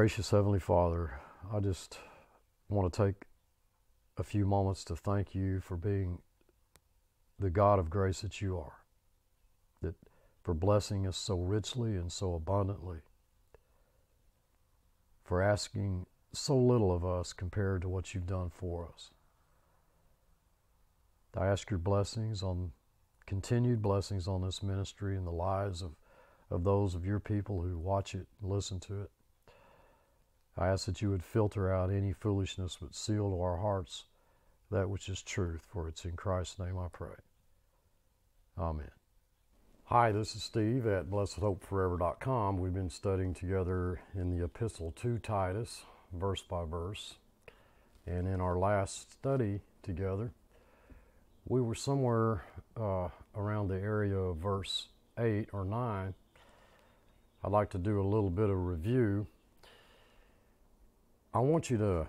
Gracious Heavenly Father, I just want to take a few moments to thank you for being the God of grace that you are, that for blessing us so richly and so abundantly, for asking so little of us compared to what you've done for us. I ask your blessings on continued blessings on this ministry and the lives of, of those of your people who watch it and listen to it. I ask that you would filter out any foolishness, but seal to our hearts that which is truth, for it's in Christ's name I pray. Amen. Hi, this is Steve at blessedhopeforever.com. We've been studying together in the Epistle to Titus, verse by verse. And in our last study together, we were somewhere uh, around the area of verse 8 or 9. I'd like to do a little bit of review I want you to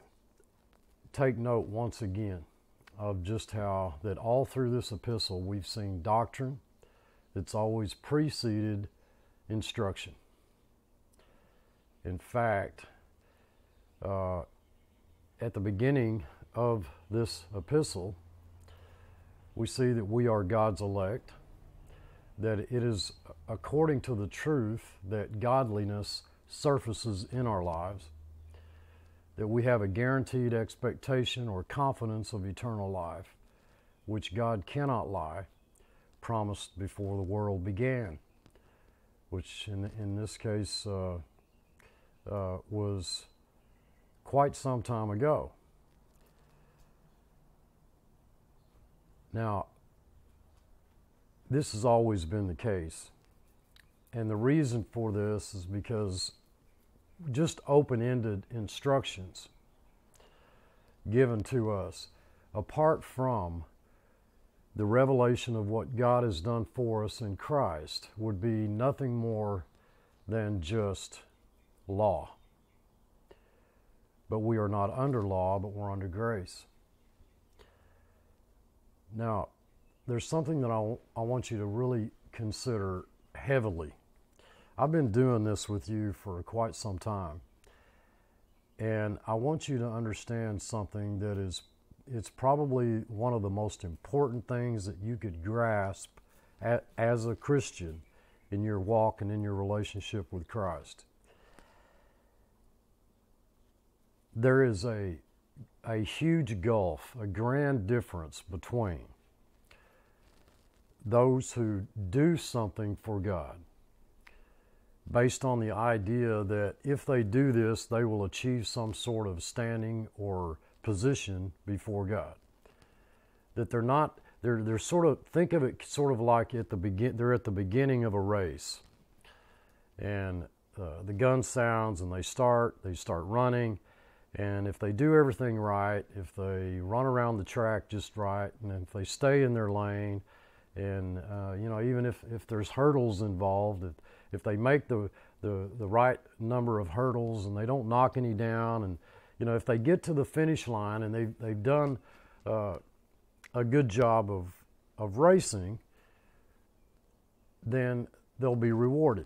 take note once again of just how that all through this epistle we've seen doctrine that's always preceded instruction. In fact, uh, at the beginning of this epistle, we see that we are God's elect, that it is according to the truth that godliness surfaces in our lives that we have a guaranteed expectation or confidence of eternal life, which God cannot lie, promised before the world began, which in, in this case uh, uh, was quite some time ago. Now, this has always been the case. And the reason for this is because just open ended instructions given to us apart from the revelation of what God has done for us in Christ would be nothing more than just law. But we are not under law, but we're under grace. Now, there's something that I, I want you to really consider heavily I've been doing this with you for quite some time. And I want you to understand something that is it's probably one of the most important things that you could grasp at, as a Christian in your walk and in your relationship with Christ. There is a, a huge gulf, a grand difference between those who do something for God based on the idea that if they do this, they will achieve some sort of standing or position before God. That they're not, they're, they're sort of, think of it sort of like at the begin, they're at the beginning of a race. And uh, the gun sounds and they start, they start running. And if they do everything right, if they run around the track just right, and if they stay in their lane, and uh, you know, even if, if there's hurdles involved, if they make the, the, the right number of hurdles and they don't knock any down, and you know, if they get to the finish line and they've, they've done uh, a good job of, of racing, then they'll be rewarded.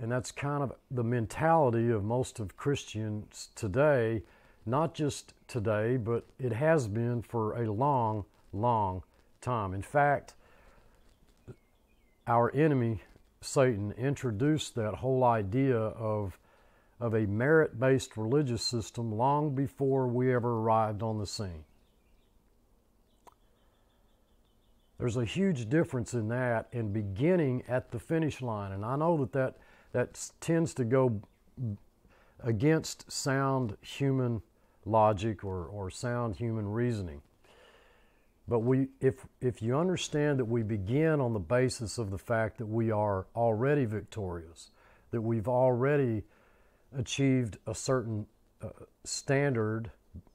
And that's kind of the mentality of most of Christians today, not just today, but it has been for a long, long time. In fact, our enemy Satan introduced that whole idea of, of a merit based religious system long before we ever arrived on the scene. There's a huge difference in that and beginning at the finish line. And I know that that, that tends to go against sound human logic or, or sound human reasoning. But we, if, if you understand that we begin on the basis of the fact that we are already victorious, that we've already achieved a certain uh, standard,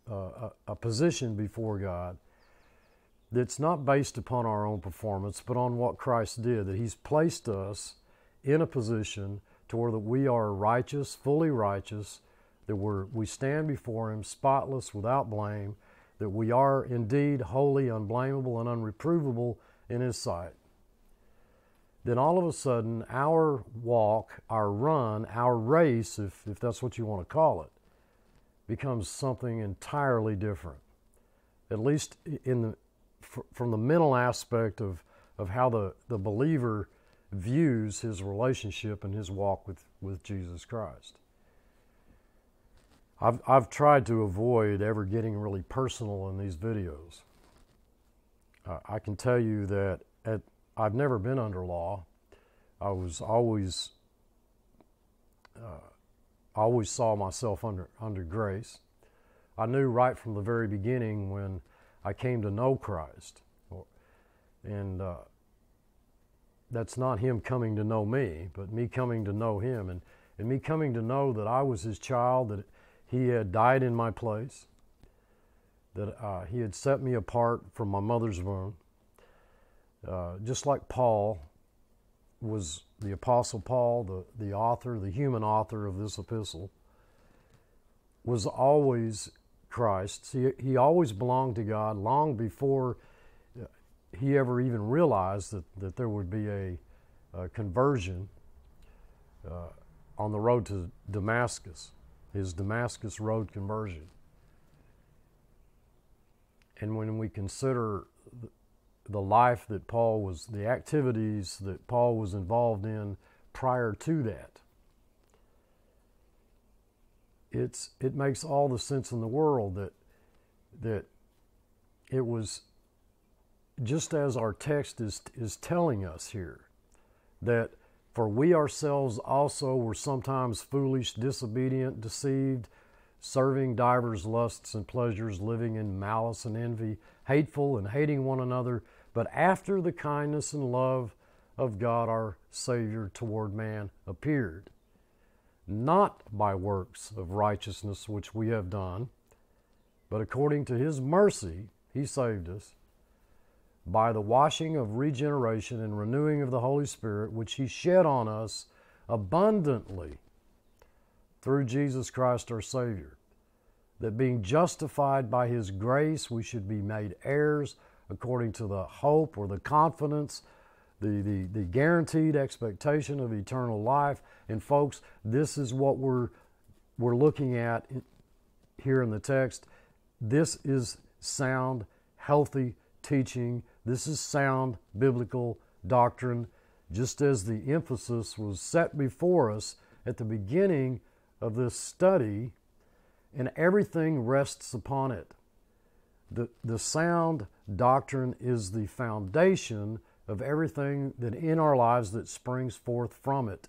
uh, a, a position before God, that's not based upon our own performance, but on what Christ did, that He's placed us in a position to where that we are righteous, fully righteous, that we're, we stand before Him spotless, without blame, that we are indeed holy, unblameable, and unreprovable in His sight. then all of a sudden our walk, our run, our race, if, if that's what you want to call it, becomes something entirely different. At least in the, from the mental aspect of, of how the, the believer views his relationship and his walk with, with Jesus Christ. I've, I've tried to avoid ever getting really personal in these videos. Uh, I can tell you that at, I've never been under law. I was always, uh, always saw myself under, under grace. I knew right from the very beginning when I came to know Christ. And uh, that's not Him coming to know me, but me coming to know Him. And, and me coming to know that I was His child, that he had died in my place, that uh, He had set me apart from my mother's womb. Uh, just like Paul was the Apostle Paul, the, the author, the human author of this epistle, was always Christ. He, he always belonged to God long before uh, he ever even realized that, that there would be a, a conversion uh, on the road to Damascus his Damascus Road conversion. And when we consider the life that Paul was, the activities that Paul was involved in prior to that, it's, it makes all the sense in the world that, that it was just as our text is, is telling us here, that for we ourselves also were sometimes foolish, disobedient, deceived, serving divers lusts and pleasures, living in malice and envy, hateful and hating one another. But after the kindness and love of God our Savior toward man appeared, not by works of righteousness which we have done, but according to his mercy he saved us by the washing of regeneration and renewing of the Holy Spirit, which He shed on us abundantly through Jesus Christ our Savior. That being justified by His grace, we should be made heirs according to the hope or the confidence, the, the, the guaranteed expectation of eternal life. And, folks, this is what we're, we're looking at here in the text. This is sound, healthy teaching this is sound biblical doctrine, just as the emphasis was set before us at the beginning of this study, and everything rests upon it. The, the sound doctrine is the foundation of everything that in our lives that springs forth from it,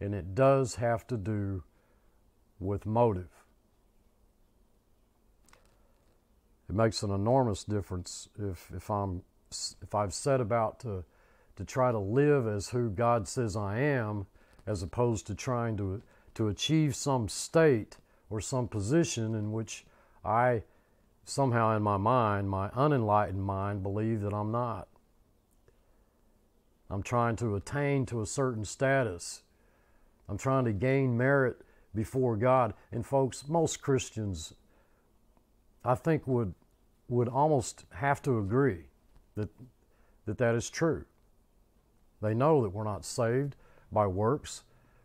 and it does have to do with motive. It makes an enormous difference if, if I'm if I've set about to, to try to live as who God says I am, as opposed to trying to, to achieve some state or some position in which I somehow in my mind, my unenlightened mind, believe that I'm not. I'm trying to attain to a certain status. I'm trying to gain merit before God. And folks, most Christians, I think, would, would almost have to agree that, that that is true. They know that we're not saved by works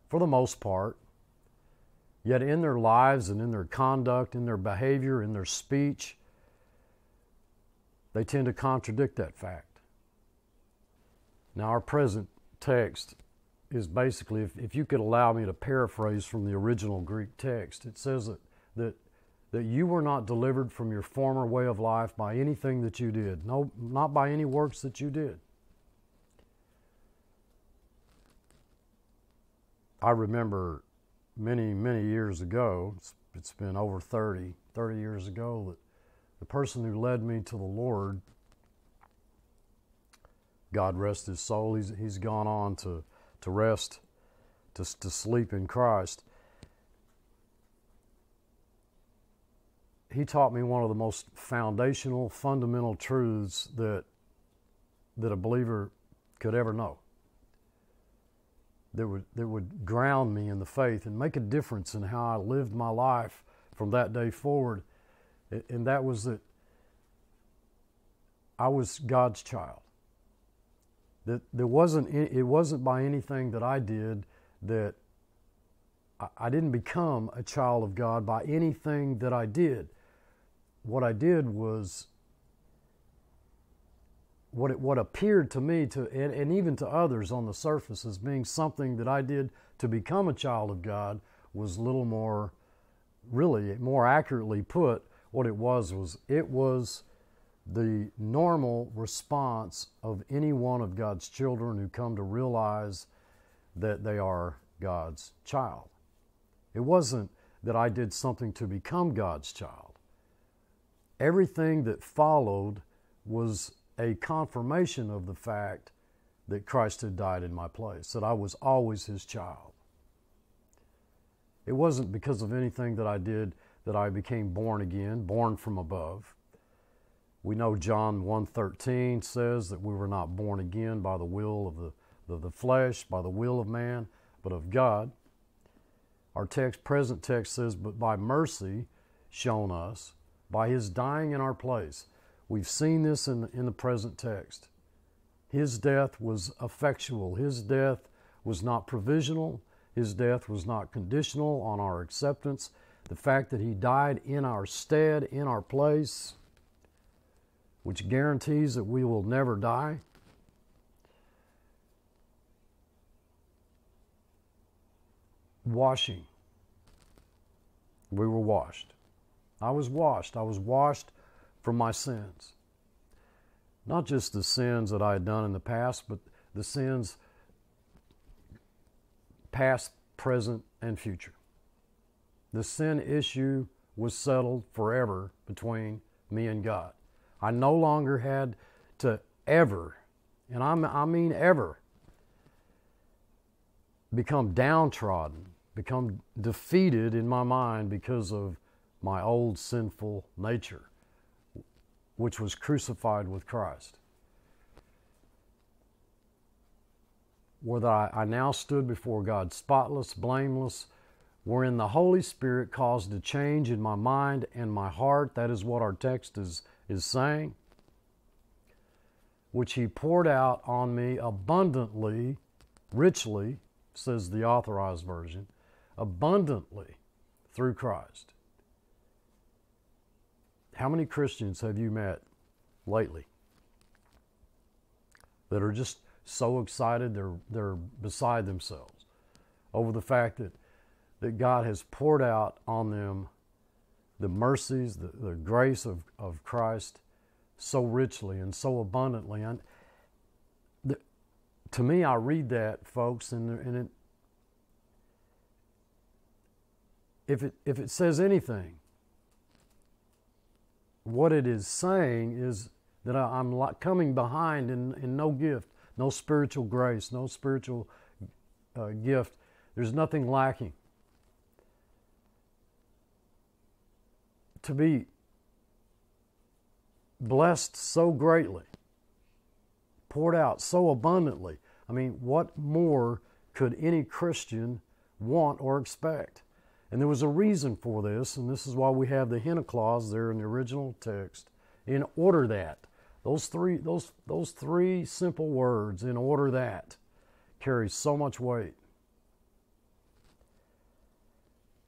for the most part. Yet in their lives and in their conduct, in their behavior, in their speech, they tend to contradict that fact. Now, our present text is basically, if, if you could allow me to paraphrase from the original Greek text, it says that, that that you were not delivered from your former way of life by anything that you did, no, not by any works that you did. I remember many, many years ago, it's, it's been over 30, 30 years ago, that the person who led me to the Lord, God rest his soul, he's, he's gone on to, to rest, to, to sleep in Christ he taught me one of the most foundational, fundamental truths that that a believer could ever know. That would that would ground me in the faith and make a difference in how I lived my life from that day forward. And that was that I was God's child. that there wasn't it wasn't by anything that I did that I didn't become a child of God by anything that I did. What I did was what it, what appeared to me to and, and even to others on the surface as being something that I did to become a child of God was little more really more accurately put what it was was it was the normal response of any one of God's children who come to realize that they are God's child. It wasn't that I did something to become God's child. Everything that followed was a confirmation of the fact that Christ had died in my place, that I was always his child. It wasn't because of anything that I did that I became born again, born from above. We know John 1:13 says that we were not born again by the will of the, the flesh, by the will of man, but of God. Our text, present text says, but by mercy shown us, by his dying in our place. We've seen this in the, in the present text. His death was effectual. His death was not provisional. His death was not conditional on our acceptance. The fact that he died in our stead, in our place, which guarantees that we will never die. Washing. We were washed. I was washed. I was washed from my sins. Not just the sins that I had done in the past, but the sins past, present, and future. The sin issue was settled forever between me and God. I no longer had to ever, and I mean ever, become downtrodden, become defeated in my mind because of my old sinful nature, which was crucified with Christ. where I, I now stood before God spotless, blameless, wherein the Holy Spirit caused a change in my mind and my heart. That is what our text is, is saying. Which He poured out on me abundantly, richly, says the authorized version, abundantly through Christ. How many Christians have you met lately that are just so excited they're, they're beside themselves over the fact that, that God has poured out on them the mercies, the, the grace of, of Christ so richly and so abundantly. And the, to me, I read that, folks, and, and it, if it if it says anything, what it is saying is that I, am coming behind in, in no gift no spiritual grace, no spiritual uh, gift. There's nothing lacking. To be blessed so greatly, poured out so abundantly. I mean, what more could any Christian want or expect? And there was a reason for this, and this is why we have the hina clause there in the original text. In order that those three, those, those three simple words, in order that, carry so much weight.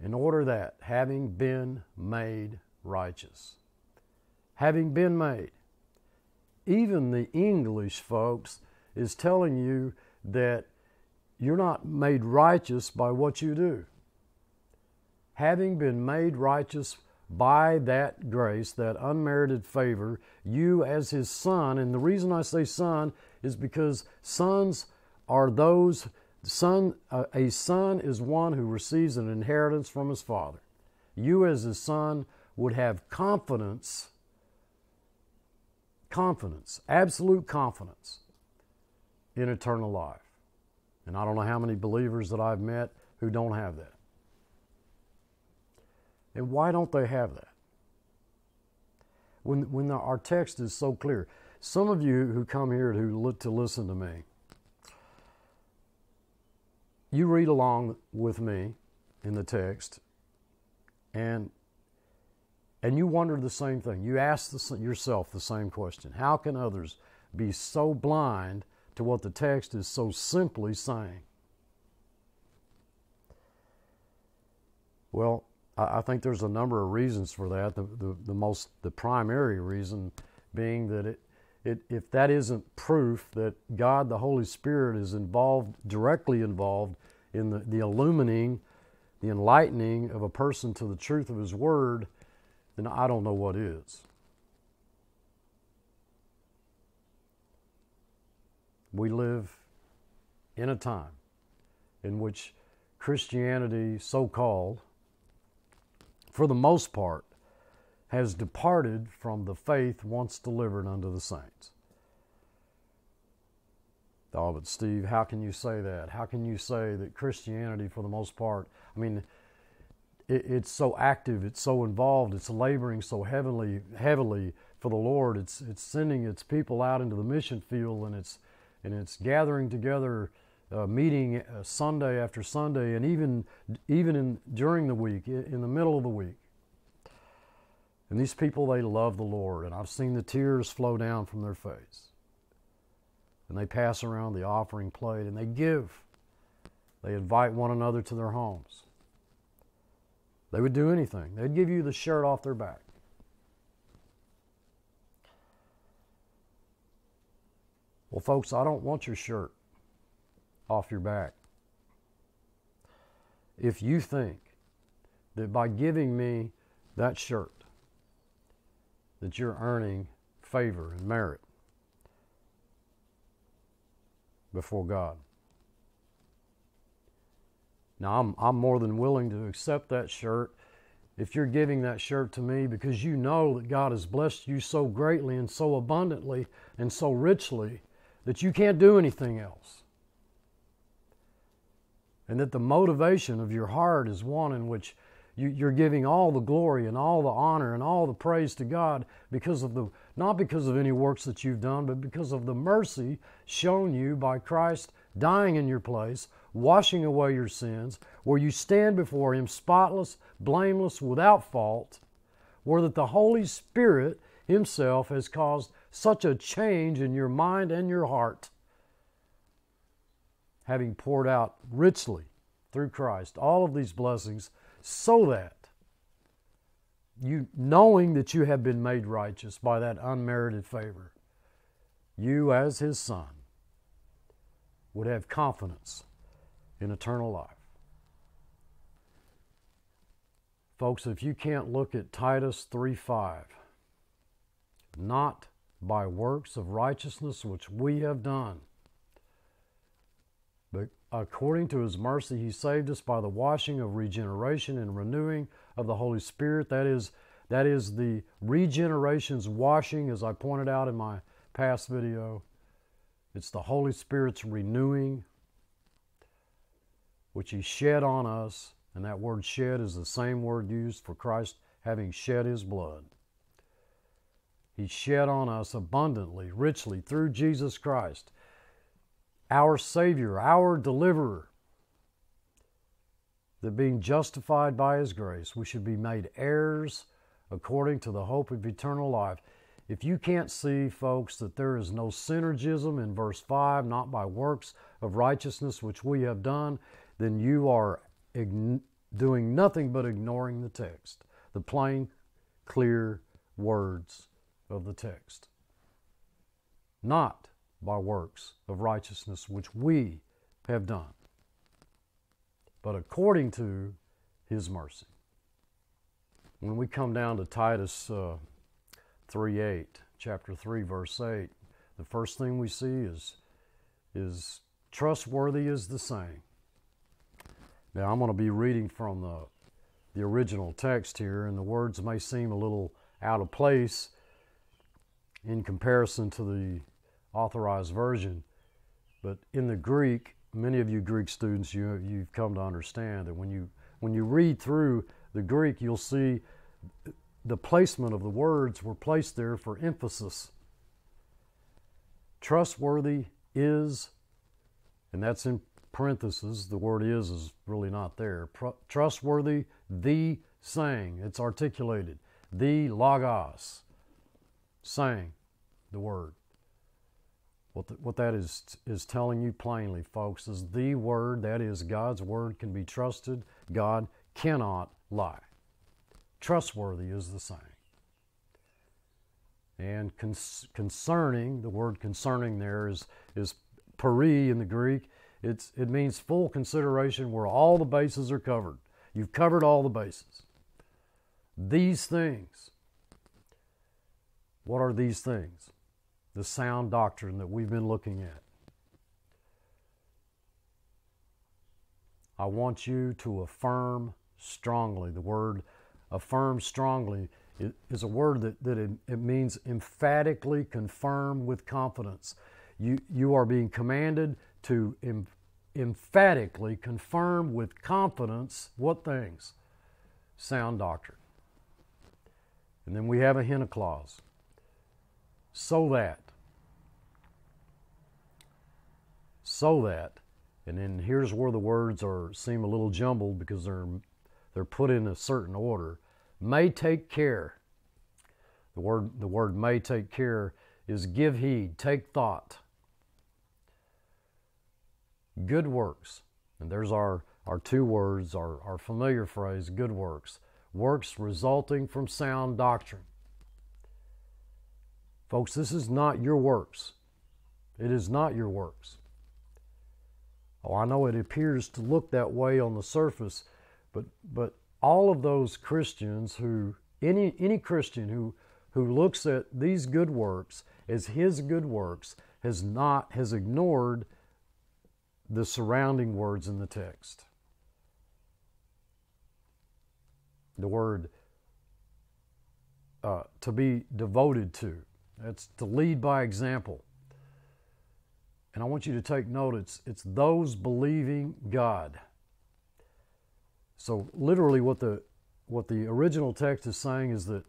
In order that, having been made righteous. Having been made. Even the English, folks, is telling you that you're not made righteous by what you do. Having been made righteous by that grace, that unmerited favor, you as his son, and the reason I say son is because sons are those son uh, a son is one who receives an inheritance from his father. You as his son would have confidence confidence, absolute confidence in eternal life. And I don't know how many believers that I've met who don't have that. And why don't they have that? When, when the, our text is so clear. Some of you who come here to, to listen to me, you read along with me in the text, and and you wonder the same thing. You ask the, yourself the same question: How can others be so blind to what the text is so simply saying? Well, I think there's a number of reasons for that. The, the, the most, the primary reason being that it, it, if that isn't proof that God, the Holy Spirit, is involved, directly involved in the, the illumining, the enlightening of a person to the truth of His Word, then I don't know what is. We live in a time in which Christianity, so called, for the most part, has departed from the faith once delivered unto the saints. Oh, but Steve, how can you say that? How can you say that Christianity, for the most part, I mean, it, it's so active, it's so involved, it's laboring so heavily, heavily for the Lord. It's it's sending its people out into the mission field, and it's and it's gathering together uh, meeting uh, Sunday after Sunday, and even even in during the week, in the middle of the week. And these people, they love the Lord, and I've seen the tears flow down from their face. And they pass around the offering plate, and they give. They invite one another to their homes. They would do anything. They'd give you the shirt off their back. Well, folks, I don't want your shirt off your back. If you think that by giving me that shirt, that you're earning favor and merit before God. Now, I'm, I'm more than willing to accept that shirt if you're giving that shirt to me because you know that God has blessed you so greatly and so abundantly and so richly that you can't do anything else and that the motivation of your heart is one in which you, are giving all the glory and all the honor and all the praise to God because of the not because of any works that you've done, but because of the mercy shown you by Christ dying in your place, washing away your sins, where you stand before Him spotless, blameless, without fault, where that the Holy Spirit Himself has caused such a change in your mind and your heart having poured out richly through Christ all of these blessings, so that you, knowing that you have been made righteous by that unmerited favor, you as His Son would have confidence in eternal life. Folks, if you can't look at Titus 3 5, not by works of righteousness which we have done, but according to his mercy, he saved us by the washing of regeneration and renewing of the Holy Spirit. That is, that is the regeneration's washing, as I pointed out in my past video. It's the Holy Spirit's renewing, which he shed on us. And that word shed is the same word used for Christ having shed his blood. He shed on us abundantly, richly, through Jesus Christ our Savior, our deliverer, that being justified by His grace, we should be made heirs according to the hope of eternal life. If you can't see, folks, that there is no synergism in verse 5, not by works of righteousness which we have done, then you are ign- doing nothing but ignoring the text, the plain, clear words of the text. Not by works of righteousness which we have done, but according to his mercy. When we come down to Titus uh, 3 8, chapter 3, verse 8, the first thing we see is, is trustworthy is the same. Now, I'm going to be reading from the, the original text here, and the words may seem a little out of place in comparison to the authorized version. But in the Greek, many of you Greek students, you, you've come to understand that when you, when you read through the Greek, you'll see the placement of the words were placed there for emphasis. Trustworthy is, and that's in parentheses, the word is is really not there. trustworthy, the saying, it's articulated. The logos, saying the word. What, the, what that is, is telling you plainly, folks, is the Word, that is, God's Word, can be trusted. God cannot lie. Trustworthy is the saying. And concerning, the word concerning there is, is peri in the Greek. It's, it means full consideration where all the bases are covered. You've covered all the bases. These things. What are these things? The sound doctrine that we've been looking at. I want you to affirm strongly. The word affirm strongly is a word that, that it, it means emphatically confirm with confidence. You, you are being commanded to em, emphatically confirm with confidence what things? Sound doctrine. And then we have a hina clause. So that. So that. And then here's where the words are seem a little jumbled because they're they're put in a certain order. May take care. The word the word may take care is give heed, take thought. Good works. And there's our, our two words, our, our familiar phrase, good works. Works resulting from sound doctrine. Folks, this is not your works. It is not your works. Oh, I know it appears to look that way on the surface, but, but all of those Christians who, any, any Christian who, who looks at these good works as his good works has not, has ignored the surrounding words in the text. The word uh, to be devoted to, that's to lead by example. And I want you to take note, it's, it's those believing God. So literally what the what the original text is saying is that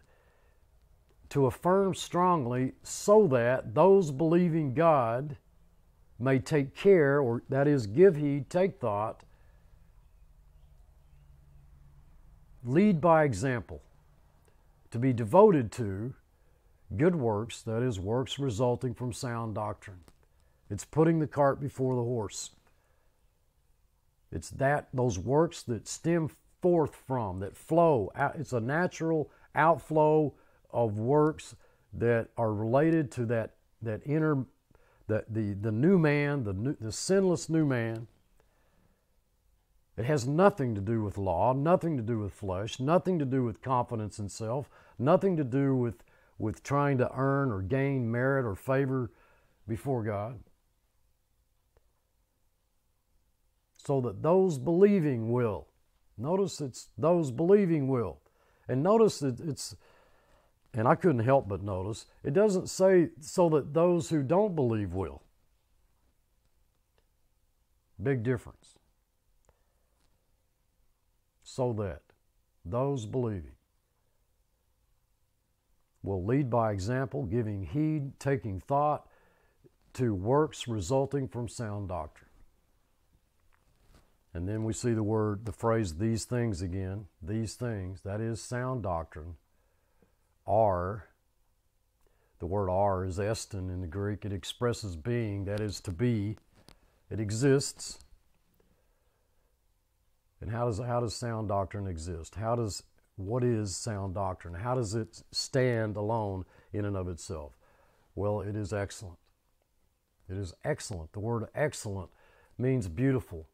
to affirm strongly so that those believing God may take care, or that is, give heed, take thought, lead by example, to be devoted to good works, that is, works resulting from sound doctrine. It's putting the cart before the horse. It's that those works that stem forth from, that flow. out. It's a natural outflow of works that are related to that that inner the the, the new man, the new, the sinless new man. It has nothing to do with law, nothing to do with flesh, nothing to do with confidence in self, nothing to do with with trying to earn or gain merit or favor before God. So that those believing will. Notice it's those believing will. And notice that it's, and I couldn't help but notice, it doesn't say so that those who don't believe will. Big difference. So that those believing will lead by example, giving heed, taking thought to works resulting from sound doctrine. And then we see the word, the phrase, these things again. These things, that is sound doctrine, are, the word are is estin in the Greek. It expresses being, that is to be. It exists. And how does, how does sound doctrine exist? How does, what is sound doctrine? How does it stand alone in and of itself? Well, it is excellent. It is excellent. The word excellent means beautiful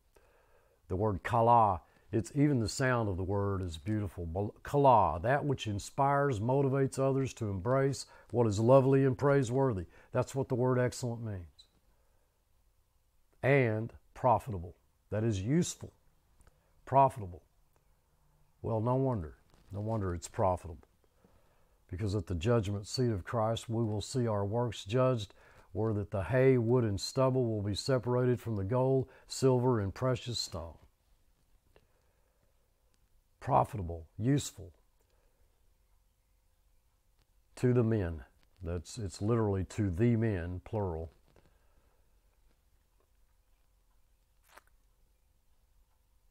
the word kala, it's even the sound of the word is beautiful. Kala, that which inspires, motivates others to embrace what is lovely and praiseworthy. That's what the word excellent means. And profitable, that is useful, profitable. Well, no wonder, no wonder it's profitable. Because at the judgment seat of Christ, we will see our works judged where that the hay, wood, and stubble will be separated from the gold, silver, and precious stone. Profitable, useful to the men. That's it's literally to the men, plural.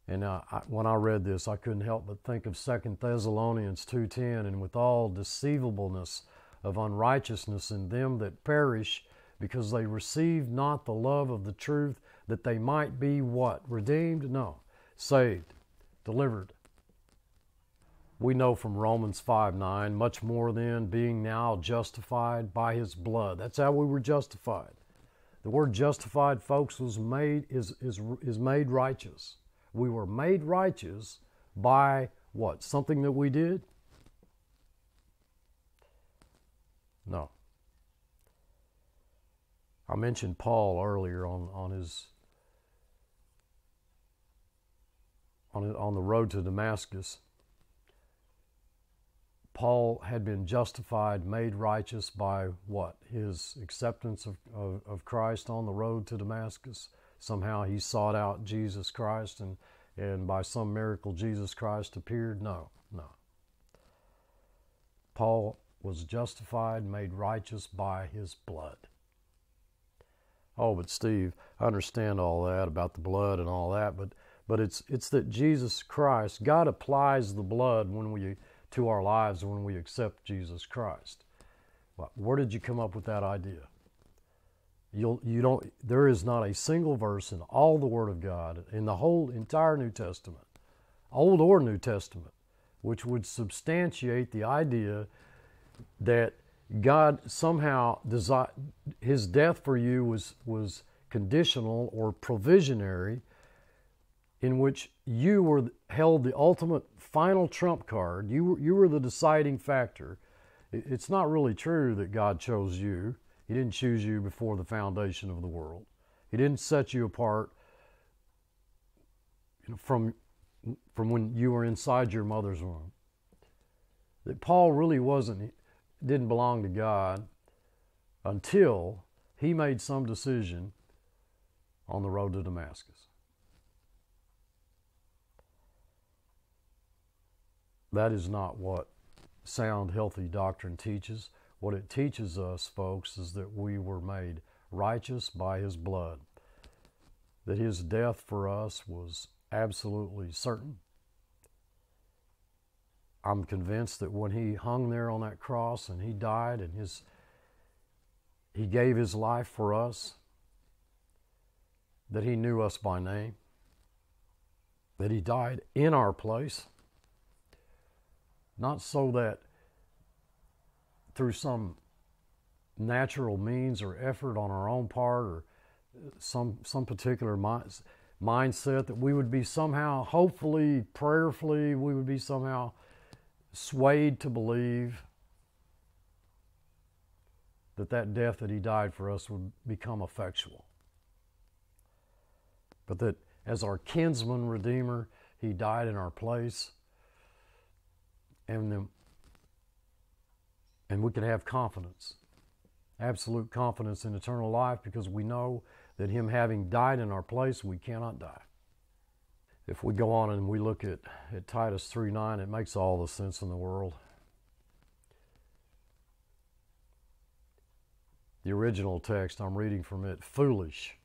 And I, when I read this, I couldn't help but think of Second Thessalonians 2.10, and with all deceivableness of unrighteousness in them that perish, because they received not the love of the truth that they might be what? Redeemed? No. Saved, delivered. We know from Romans 5 9, much more than being now justified by his blood. That's how we were justified. The word justified, folks, was made is, is, is made righteous. We were made righteous by what? Something that we did? No. I mentioned Paul earlier on, on his on, on the road to Damascus. Paul had been justified, made righteous by what? His acceptance of, of, of, Christ on the road to Damascus. Somehow he sought out Jesus Christ and, and by some miracle Jesus Christ appeared? No, no. Paul was justified, made righteous by his blood. Oh, but Steve, I understand all that about the blood and all that, but but it's it's that Jesus Christ, God applies the blood when we to our lives when we accept Jesus Christ. Where did you come up with that idea? You'll, you don't, there is not a single verse in all the Word of God, in the whole entire New Testament, Old or New Testament, which would substantiate the idea that God somehow desired, his death for you was, was conditional or provisionary, in which you were held the ultimate final trump card. You were, you were the deciding factor. It's not really true that God chose you. He didn't choose you before the foundation of the world. He didn't set you apart from, from when you were inside your mother's womb. That Paul really wasn't, didn't belong to God until he made some decision on the road to Damascus. That is not what sound, healthy doctrine teaches. What it teaches us, folks, is that we were made righteous by His blood, that His death for us was absolutely certain. I'm convinced that when He hung there on that cross and He died and His He gave His life for us, that He knew us by name, that He died in our place not so that through some natural means or effort on our own part or some some particular mind, mindset that we would be somehow hopefully prayerfully we would be somehow swayed to believe that that death that he died for us would become effectual. But that as our kinsman redeemer he died in our place and then and we can have confidence absolute confidence in eternal life because we know that him having died in our place we cannot die. If we go on and we look at, at titus 3 9 it makes all the sense in the world. The original text i'm reading from it foolish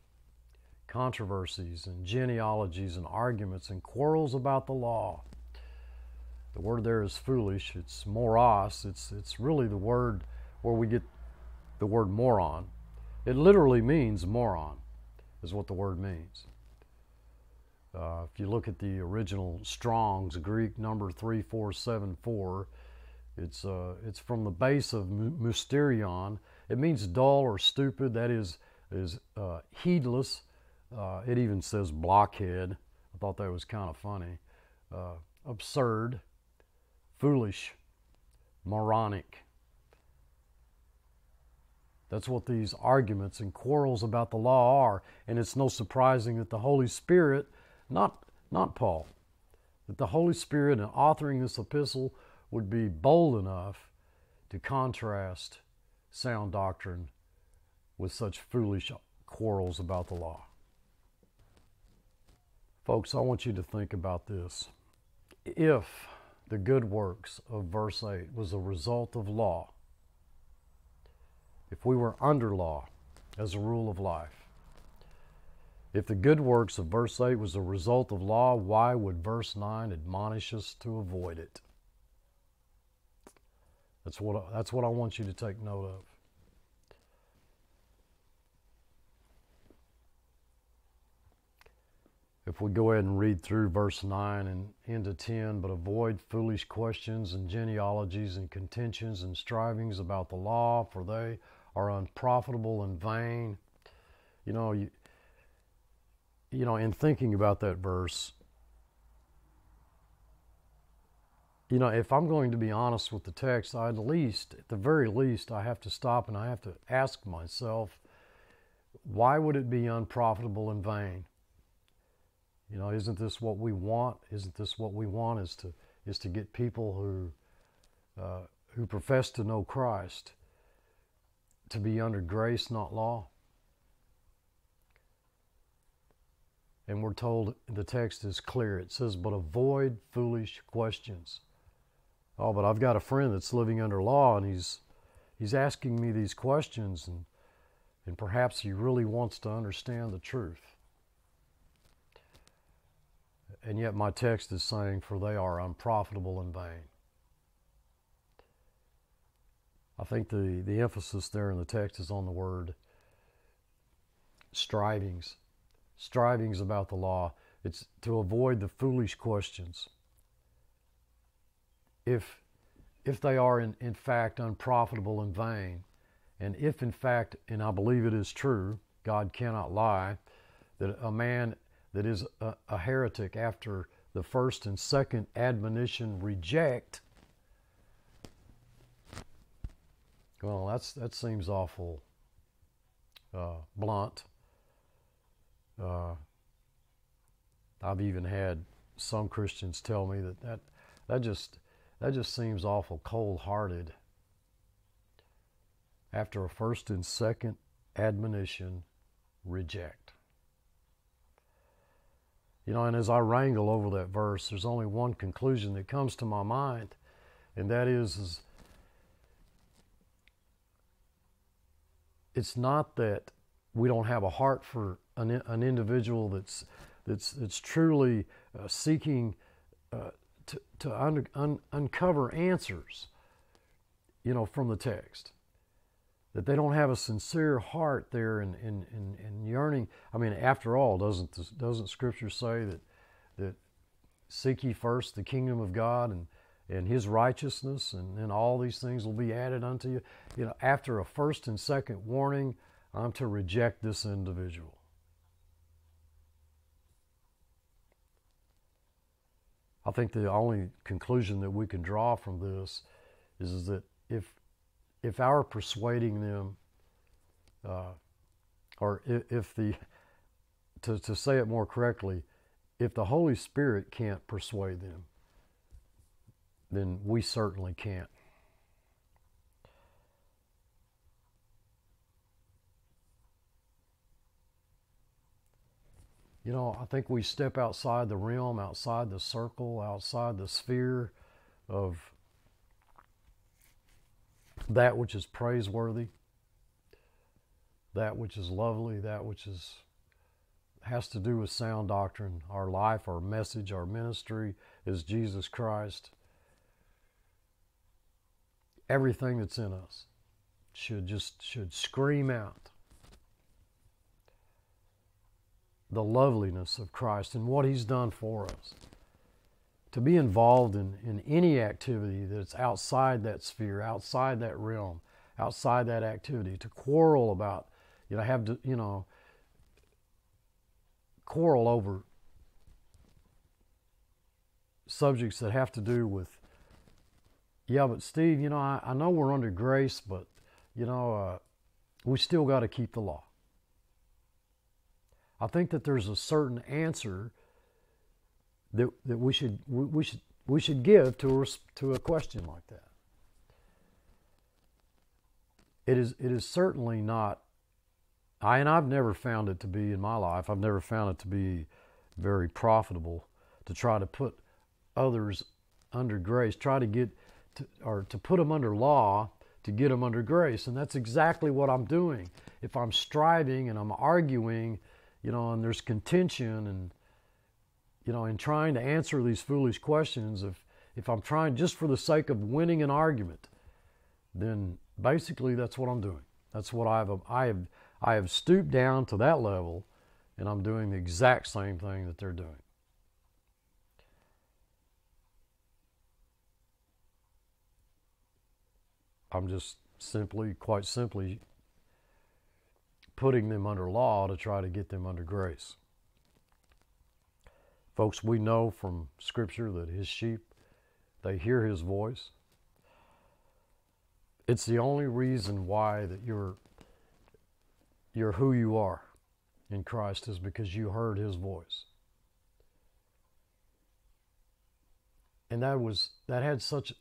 controversies and genealogies and arguments and quarrels about the law the word there is foolish. It's moros. It's, it's really the word where we get the word moron. It literally means moron, is what the word means. Uh, if you look at the original Strong's Greek number 3474, it's, uh, it's from the base of mysterion. It means dull or stupid, that is, is uh, heedless. Uh, it even says blockhead. I thought that was kind of funny. Uh, absurd, foolish, moronic. That's what these arguments and quarrels about the law are. And it's no surprising that the Holy Spirit, not, not Paul, that the Holy Spirit in authoring this epistle would be bold enough to contrast sound doctrine with such foolish quarrels about the law. Folks, I want you to think about this. If the good works of verse 8 was a result of law, if we were under law as a rule of life, if the good works of verse 8 was a result of law, why would verse 9 admonish us to avoid it? That's what, that's what I want you to take note of. If we go ahead and read through verse 9 and into 10, but avoid foolish questions and genealogies and contentions and strivings about the law, for they are unprofitable and vain. You know, you, you know, in thinking about that verse, you know, if I'm going to be honest with the text, I at least, at the very least, I have to stop and I have to ask myself, why would it be unprofitable and vain? You know, isn't this what we want? Isn't this what we want? Is to is to get people who uh, who profess to know Christ to be under grace, not law. And we're told the text is clear. It says, "But avoid foolish questions." Oh, but I've got a friend that's living under law, and he's he's asking me these questions, and and perhaps he really wants to understand the truth. And yet my text is saying, For they are unprofitable and vain. I think the, the emphasis there in the text is on the word strivings. Strivings about the law. It's to avoid the foolish questions. If, if they are in, in fact unprofitable and vain, and if in fact, and I believe it is true, God cannot lie, that a man that is a, a heretic after the first and second admonition reject, well, that's that seems awful uh, blunt. Uh, I've even had some Christians tell me that, that that just that just seems awful cold-hearted. After a first and second admonition, reject. You know, and as I wrangle over that verse, there's only one conclusion that comes to my mind, and that is, is it's not that we don't have a heart for an, an individual that's that's that's truly uh, seeking uh, to, to un, un, uncover answers, you know, from the text that they don't have a sincere heart there in, in, in, in yearning. I mean, after all, doesn't doesn't Scripture say that that seek ye first the kingdom of God and and His righteousness, and then all these things will be added unto you. You know, after a first and second warning, I'm to reject this individual. I think the only conclusion that we can draw from this is, is that if if our persuading them, uh, or if, if the, to, to say it more correctly, if the Holy Spirit can't persuade them, then we certainly can't. You know, I think we step outside the realm, outside the circle, outside the sphere of that which is praiseworthy, that which is lovely, that which is has to do with sound doctrine. Our life, our message, our ministry is Jesus Christ. Everything that's in us should just should scream out the loveliness of Christ and what he's done for us to be involved in, in any activity that's outside that sphere, outside that realm, outside that activity, to quarrel about, you know, have to, you know, quarrel over subjects that have to do with, yeah, but Steve, you know, I, I know we're under grace, but, you know, uh, we still got to keep the law. I think that there's a certain answer that, that we should we should we should give to a, to a question like that. It is it is certainly not. I and I've never found it to be in my life. I've never found it to be very profitable to try to put others under grace. Try to get to, or to put them under law to get them under grace, and that's exactly what I'm doing. If I'm striving and I'm arguing, you know, and there's contention and you know, in trying to answer these foolish questions, if, if I'm trying just for the sake of winning an argument, then basically that's what I'm doing. That's what I've, I have, I have stooped down to that level and I'm doing the exact same thing that they're doing. I'm just simply, quite simply, putting them under law to try to get them under grace. Folks, we know from Scripture that His sheep, they hear His voice. It's the only reason why that you're you're who you are in Christ is because you heard His voice. And that was that had such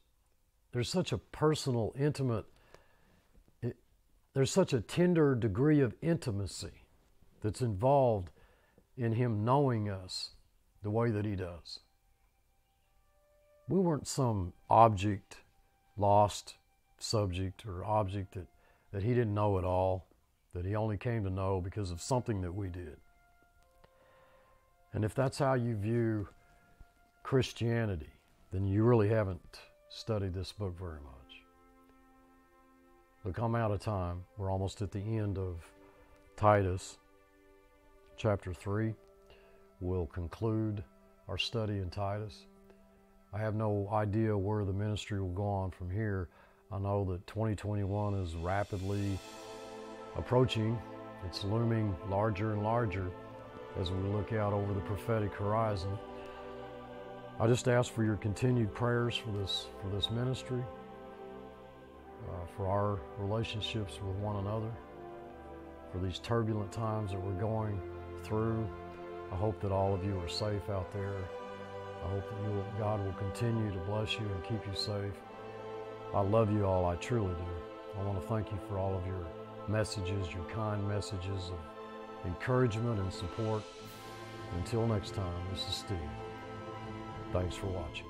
there's such a personal, intimate, it, there's such a tender degree of intimacy that's involved in Him knowing us the way that He does. We weren't some object, lost subject or object that, that He didn't know at all, that He only came to know because of something that we did. And if that's how you view Christianity, then you really haven't studied this book very much. Look, I'm out of time. We're almost at the end of Titus chapter 3. We'll conclude our study in Titus. I have no idea where the ministry will go on from here. I know that 2021 is rapidly approaching. It's looming larger and larger as we look out over the prophetic horizon. I just ask for your continued prayers for this for this ministry, uh, for our relationships with one another, for these turbulent times that we're going through. I hope that all of you are safe out there. I hope that you, God will continue to bless you and keep you safe. I love you all. I truly do. I want to thank you for all of your messages, your kind messages of encouragement and support. Until next time, this is Steve. Thanks for watching.